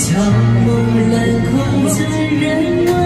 苍茫蓝空，怎忍？